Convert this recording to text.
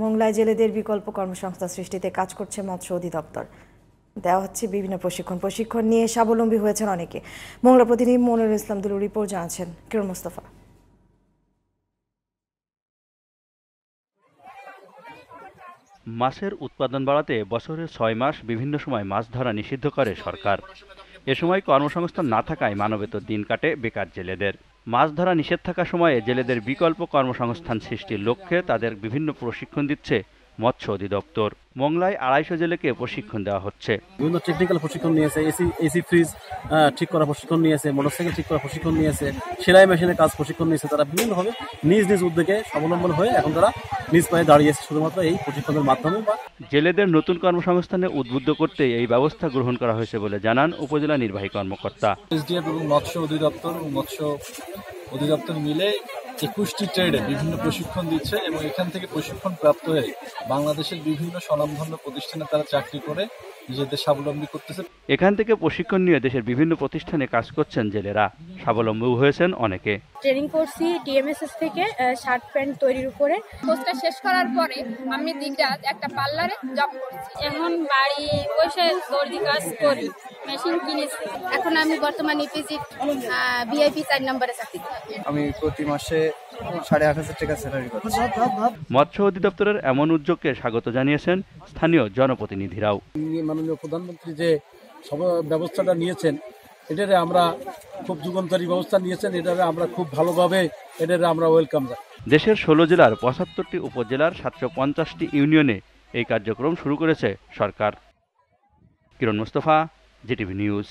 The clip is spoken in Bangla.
মোংলায় জেলেদের বিকল্প কর্মসংস্থান সৃষ্টিতে কাজ করছে মৎস্য অধিদপ্তর। দেওয়া হচ্ছে বিভিন্ন প্রশিক্ষণ। প্রশিক্ষণ নিয়ে স্বাবলম্বী হয়েছেন অনেকে। মোংলা প্রতিনিধি মনিরুল ইসলাম দুলু রিপোর্ট জানাচ্ছেন কিরণ মোস্তফা। মাছের উৎপাদন বাড়াতে বছরে ছয় মাস বিভিন্ন সময় মাছ ধরা নিষিদ্ধ করে সরকার। এ সময় কর্মসংস্থান না থাকায় মানবেতর দিন কাটে বেকার জেলেদের। মাছ ধরা নিষেধ থাকা সময়ে জেলেদের বিকল্প কর্মসংস্থান সৃষ্টির লক্ষ্যে তাদের বিভিন্ন প্রশিক্ষণ দিচ্ছে মৎস্য অধিদপ্তর মংলায় আড়াইশো জেলেকে প্রশিক্ষণ দেওয়া হচ্ছে। বিভিন্ন টেকনিক্যাল প্রশিক্ষণ নিয়েছে এসি এসি ফ্রিজ ঠিক করা প্রশিক্ষণ নিয়েছে মোটরসাইকেল ঠিক করা প্রশিক্ষণ নিয়েছে সেলাই মেশিনের কাজ প্রশিক্ষণ নিয়েছে তারা বিভিন্নভাবে নিজ নিজ উদ্যোগে স্বাবলম্বন হয়ে এখন তারা নিজ পায়ে দাঁড়িয়েছে শুধুমাত্র এই প্রশিক্ষণের মাধ্যমে বা জেলেদের নতুন কর্মসংস্থানে উদ্বুদ্ধ করতে এই ব্যবস্থা গ্রহণ করা হয়েছে বলে জানান উপজেলা নির্বাহী কর্মকর্তা। এসডিএফ এবং মৎস্য অধিদপ্তর মৎস্য অধিদপ্তর মিলে একুশটি ট্রেডে বিভিন্ন প্রশিক্ষণ দিচ্ছে এবং এখান থেকে প্রশিক্ষণ প্রাপ্ত হয়ে বাংলাদেশের বিভিন্ন স্বনামধন্য প্রতিষ্ঠানে তারা চাকরি করে নিজেদের স্বাবলম্বী করতেছে এখান থেকে প্রশিক্ষণ নিয়ে দেশের বিভিন্ন প্রতিষ্ঠানে কাজ করছেন জেলেরা। স্বাবলম্বী হয়েছেন অনেকে। ট্রেনিং করছি ডিএমএসএস থেকে শার্ট প্যান্ট তৈরির উপরে। কোর্সটা শেষ করার পরে আমি দিনরাত একটা পার্লারে জব করছি। এখন বাড়ি বসে দর্জি কাজ করি মেশিন কিনেছি। এখন আমি বর্তমানে ইপিজি ভিআইপি চার নম্বরে চাকরি করি। আমি প্রতি মাসে সাড়ে আট হাজার টাকা স্যালারি মৎস্য অধিদপ্তরের এমন উদ্যোগকে স্বাগত জানিয়েছেন স্থানীয় জনপ্রতিনিধিরাও। মাননীয় প্রধানমন্ত্রী যে সব ব্যবস্থাটা নিয়েছেন, এটারে আমরা খুব যুগান্তরী ব্যবস্থা নিয়েছেন, এটারে আমরা খুব ভালোভাবে এটারে আমরা ওয়েলকাম দেশের ষোলো জেলার পঁচাত্তরটি উপজেলার সাতশো পঞ্চাশটি ইউনিয়নে এই কার্যক্রম শুরু করেছে সরকার। Kiran Mustafa, GTV news.